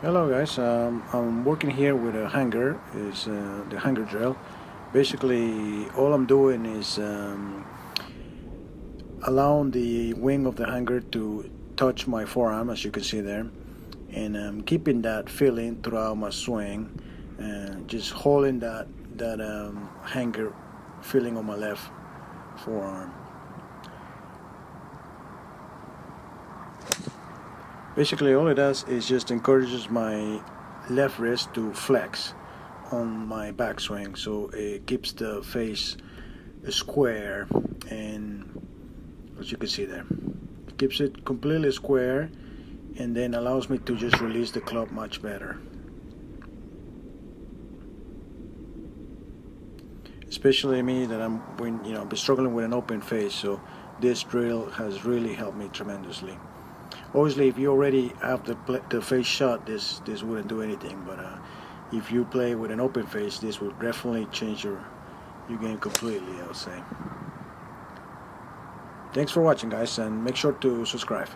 Hello guys, um, I'm working here with a hanger, is uh, the hanger drill. Basically all I'm doing is um, allowing the wing of the hanger to touch my forearm as you can see there and um, keeping that feeling throughout my swing and just holding that, that um, hanger feeling on my left forearm. Basically all it does is just encourages my left wrist to flex on my backswing so it keeps the face square and as you can see there it keeps it completely square and then allows me to just release the club much better. Especially me that I'm when you know be struggling with an open face so this drill has really helped me tremendously obviously if you already have the, the face shut this this wouldn't do anything but uh, if you play with an open face this will definitely change your your game completely I would say. Thanks for watching guys and make sure to subscribe